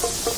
you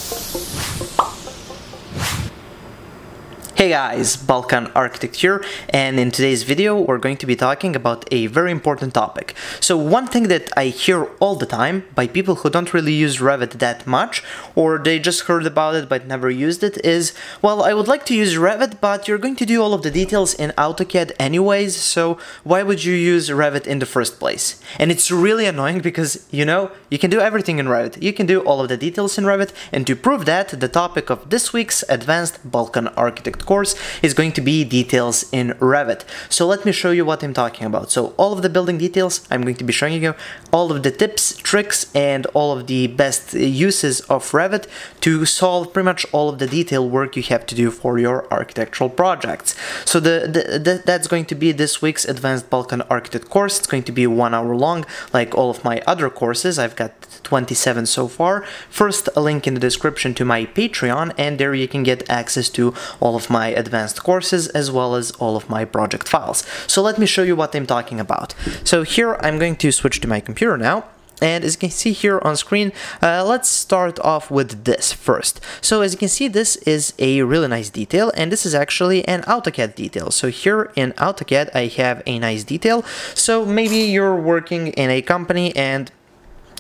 Hey guys, Balkan Architect here, and in today's video we're going to be talking about a very important topic. So one thing that I hear all the time by people who don't really use Revit that much, or they just heard about it but never used it, is, well, I would like to use Revit, but you're going to do all of the details in AutoCAD anyways, so why would you use Revit in the first place? And it's really annoying because, you know, you can do everything in Revit. You can do all of the details in Revit, and to prove that, the topic of this week's Advanced Balkan Architect course is going to be details in Revit. So let me show you what I'm talking about. So all of the building details, I'm going to be showing you all of the tips, tricks, and all of the best uses of Revit to solve pretty much all of the detail work you have to do for your architectural projects. So the, the, the that's going to be this week's Advanced Balkan Architect course. It's going to be one hour long, like all of my other courses. I've got 27 so far. First, a link in the description to my Patreon, and there you can get access to all of my my advanced courses as well as all of my project files. So let me show you what I'm talking about. So here I'm going to switch to my computer now. And as you can see here on screen, uh, let's start off with this first. So as you can see, this is a really nice detail, and this is actually an AutoCAD detail. So here in AutoCAD, I have a nice detail. So maybe you're working in a company and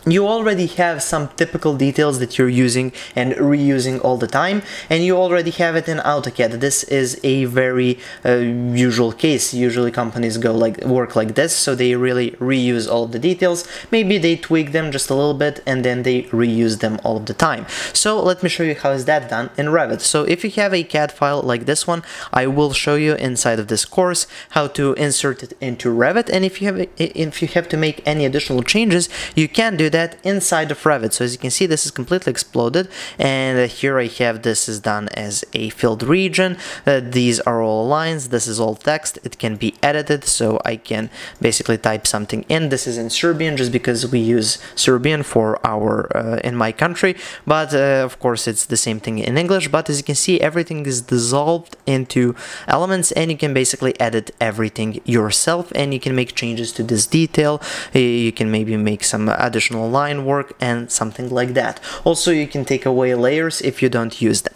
you already have some typical details that you're using and reusing all the time and you already have it in AutoCAD. This is a very uh, usual case. Usually companies go like work like this so they really reuse all the details. Maybe they tweak them just a little bit and then they reuse them all the time. So let me show you how is that done in Revit. So if you have a CAD file like this one, I will show you inside of this course how to insert it into Revit and if you have if you have to make any additional changes, you can do that inside of Revit. So as you can see, this is completely exploded. And here I have this is done as a filled region. Uh, these are all lines. This is all text. It can be edited. So I can basically type something in. This is in Serbian just because we use Serbian for our uh, in my country. But uh, of course, it's the same thing in English. But as you can see, everything is dissolved into elements and you can basically edit everything yourself and you can make changes to this detail. You can maybe make some additional line work and something like that. Also, you can take away layers if you don't use them.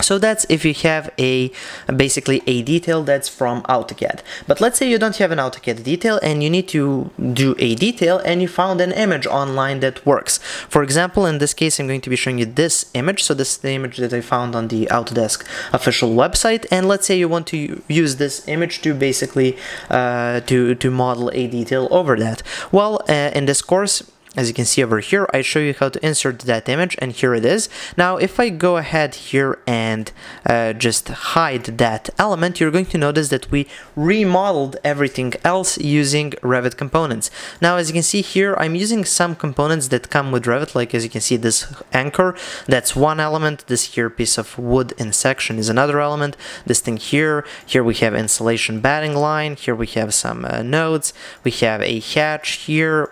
So that's if you have a basically a detail that's from AutoCAD. But let's say you don't have an AutoCAD detail and you need to do a detail and you found an image online that works. For example, in this case, I'm going to be showing you this image. So this is the image that I found on the Autodesk official website. And let's say you want to use this image to basically uh, to, to model a detail over that. Well, uh, in this course, as you can see over here, I show you how to insert that image and here it is. Now, if I go ahead here and uh, just hide that element, you're going to notice that we remodeled everything else using Revit components. Now, as you can see here, I'm using some components that come with Revit, like as you can see this anchor, that's one element, this here piece of wood in section is another element, this thing here, here we have insulation batting line, here we have some uh, nodes, we have a hatch here,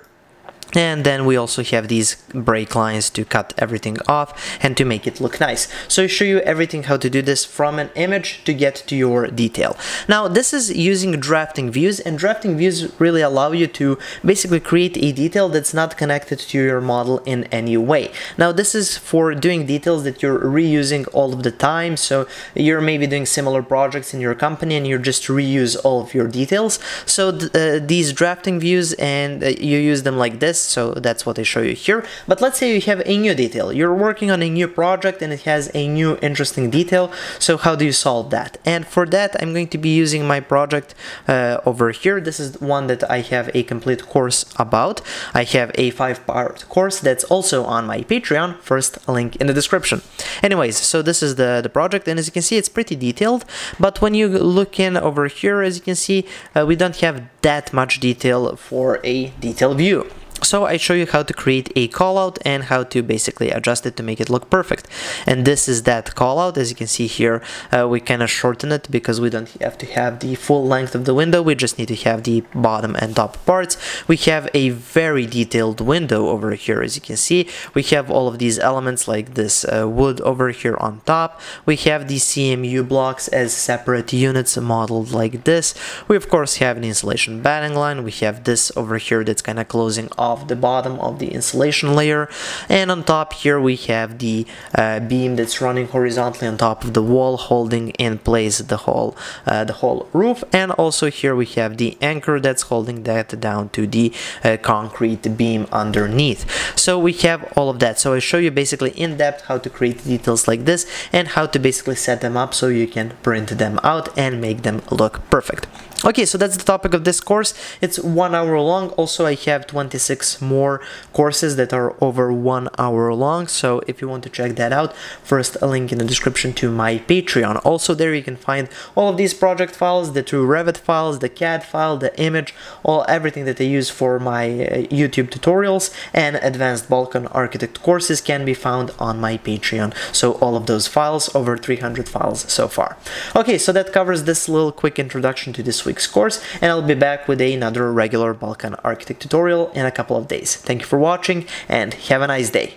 and then we also have these break lines to cut everything off and to make it look nice. So I show you everything how to do this from an image to get to your detail. Now this is using drafting views and drafting views really allow you to basically create a detail that's not connected to your model in any way. Now this is for doing details that you're reusing all of the time. So you're maybe doing similar projects in your company and you just reuse all of your details. So th uh, these drafting views and uh, you use them like this so that's what I show you here. But let's say you have a new detail. You're working on a new project and it has a new interesting detail. So how do you solve that? And for that, I'm going to be using my project uh, over here. This is one that I have a complete course about. I have a five-part course that's also on my Patreon. First link in the description. Anyways, so this is the, the project and as you can see, it's pretty detailed. But when you look in over here, as you can see, uh, we don't have that much detail for a detail view. So I show you how to create a callout and how to basically adjust it to make it look perfect. And this is that callout. As you can see here, uh, we kind of shorten it because we don't have to have the full length of the window. We just need to have the bottom and top parts. We have a very detailed window over here. As you can see, we have all of these elements like this uh, wood over here on top. We have the CMU blocks as separate units modeled like this. We of course have an insulation batting line. We have this over here that's kind of closing off of the bottom of the insulation layer. And on top here we have the uh, beam that's running horizontally on top of the wall holding in place the whole uh, the whole roof. And also here we have the anchor that's holding that down to the uh, concrete beam underneath. So we have all of that. So I show you basically in depth how to create details like this and how to basically set them up so you can print them out and make them look perfect. Okay, so that's the topic of this course. It's one hour long. Also, I have 26 more courses that are over one hour long. So if you want to check that out, first a link in the description to my Patreon. Also there you can find all of these project files, the two Revit files, the CAD file, the image, all everything that I use for my uh, YouTube tutorials and advanced Balkan architect courses can be found on my Patreon. So all of those files, over 300 files so far. Okay, so that covers this little quick introduction to this week's course and I'll be back with another regular Balkan Architect tutorial in a couple of days. Thank you for watching and have a nice day.